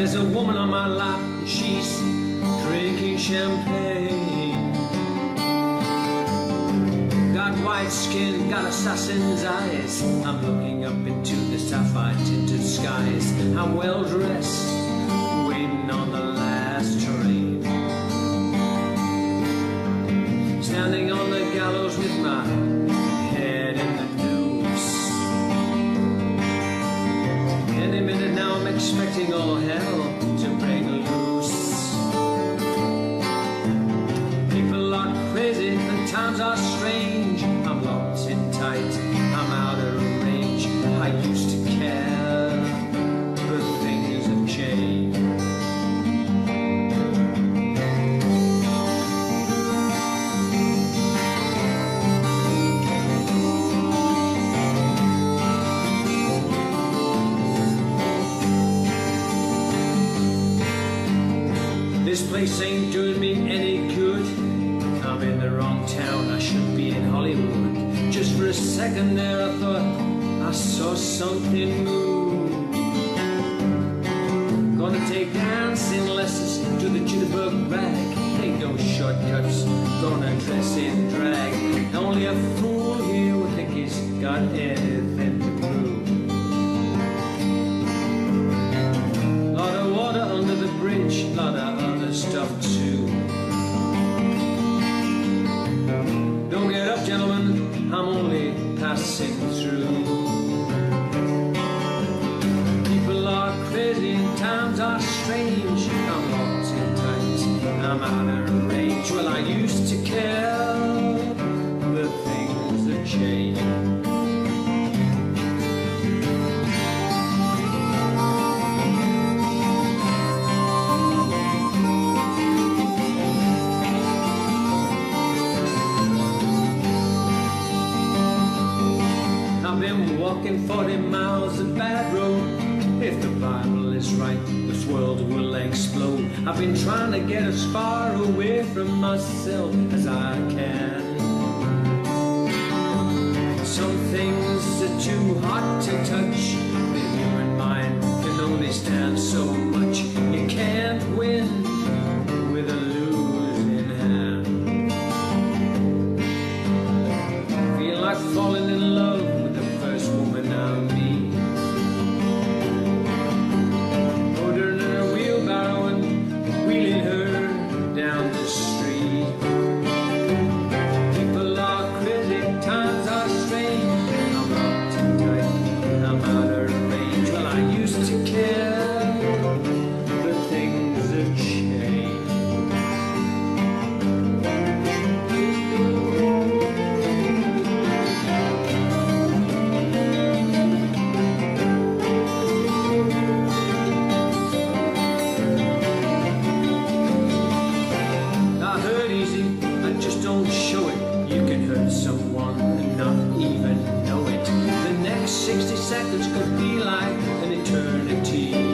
There's a woman on my lap and she's drinking champagne. Got white skin, got assassin's eyes. I'm looking up into the sapphire tinted skies. I'm well dressed. Expecting all hell to break loose. People are crazy and times are strange. I'm locked in tight, I'm out of range. I used to care, This place ain't doing me any good. I'm in the wrong town, I should be in Hollywood. Just for a second there, I thought I saw something move. Gonna take dancing lessons to the jitterbug rag. Ain't no shortcuts, gonna dress in drag. Only a fool here would think he's got anything only passing through. People are crazy and times are strange. I'm locked in tight, I'm out of range. Well, I used to care, walking 40 miles of bad road. If the Bible is right, this world will explode. I've been trying to get as far away from myself as I can. Some things are too hot to touch. The human mind can only stand so her 60 seconds could be like an eternity.